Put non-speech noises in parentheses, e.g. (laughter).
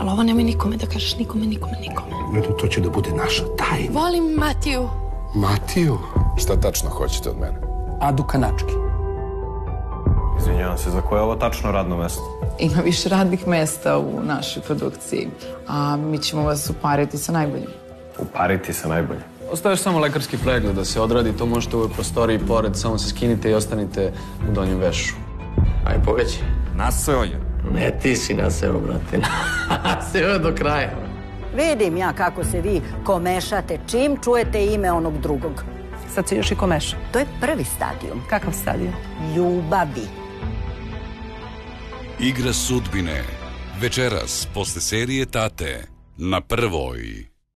Ali ovo nemoj nikome da kažeš, nikome, nikome, nikome. To će da bude naša tajna. Volim Matiju. Matiju? Šta tačno hoćete od mene? Adu Kanački. Izvinjavam se, za koje je ovo tačno radno mesto? Ima više radnih mesta u našoj produkciji, a mi ćemo vas upariti sa najboljim. Upariti se najbolje. Ostaje još samo lekarski pregled da se odradi, to možete u ovoj prostoriji pored, samo se skinite i ostanite u donjem vešu. Aj, pogađi. Naseo je. Ne, ti si naseo, brate. (laughs) Naseo do kraja. Vidim ja kako se vi komešate čim čujete ime onog drugog. Sad se još i komeša. To je prvi stadijum. Kakav stadijum? Ljubavi. Igra sudbine. Večeras, posle serije Tate, na prvoj.